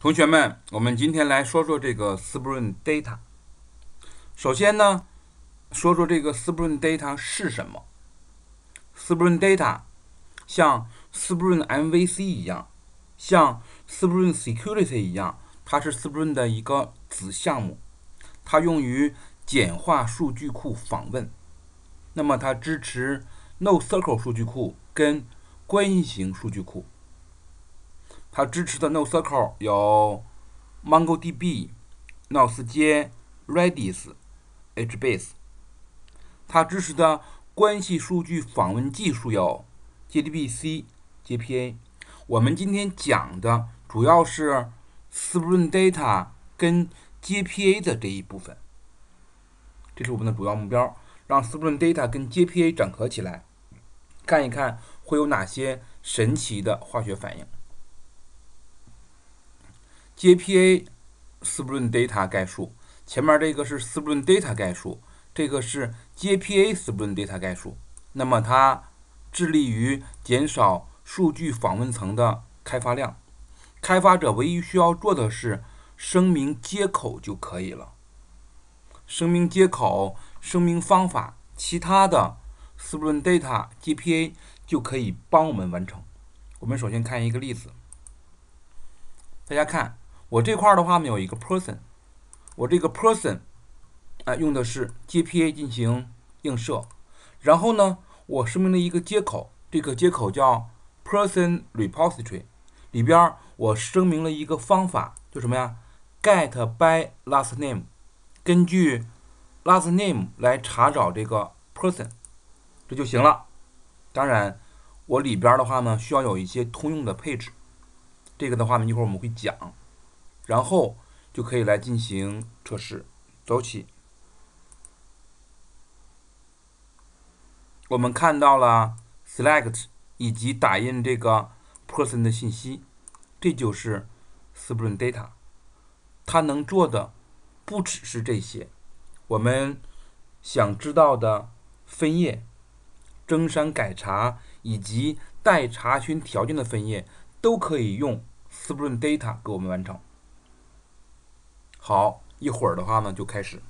同学们，我们今天来说说这个 Spring Data。首先呢，说说这个 Spring Data 是什么？Spring Data 像 Spring MVC 一样，像 Spring Security 一样，它是 Spring 的一个子项目，它用于简化数据库访问。那么它支持 NoSQL 数据库跟关系型数据库。它支持的 NoSQL 有 MongoDB、NoSQL、Redis、HBase。它支持的关系数据访问技术有 JDBC、JPA。我们今天讲的主要是 Spring Data 跟 JPA 的这一部分，这是我们的主要目标，让 Spring Data 跟 JPA 整合起来，看一看会有哪些神奇的化学反应。JPA Spring Data 概述，前面这个是 Spring Data 概述，这个是 JPA Spring Data 概述。那么它致力于减少数据访问层的开发量，开发者唯一需要做的是声明接口就可以了。声明接口、声明方法，其他的 Spring Data JPA 就可以帮我们完成。我们首先看一个例子，大家看。我这块儿的话呢，有一个 person，我这个 person，啊，用的是 JPA 进行映射，然后呢，我声明了一个接口，这个接口叫 person repository，里边我声明了一个方法，就什么呀，get by last name，根据 last name 来查找这个 person，这就行了。当然，我里边的话呢，需要有一些通用的配置，这个的话呢，一会儿我们会讲。然后就可以来进行测试。走起，我们看到了 select 以及打印这个 person 的信息，这就是 Spring Data。它能做的不只是这些，我们想知道的分页、增删改查以及待查询条件的分页，都可以用 Spring Data 给我们完成。好，一会儿的话呢，就开始。